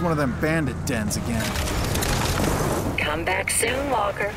one of them bandit dens again. Come back soon, Walker.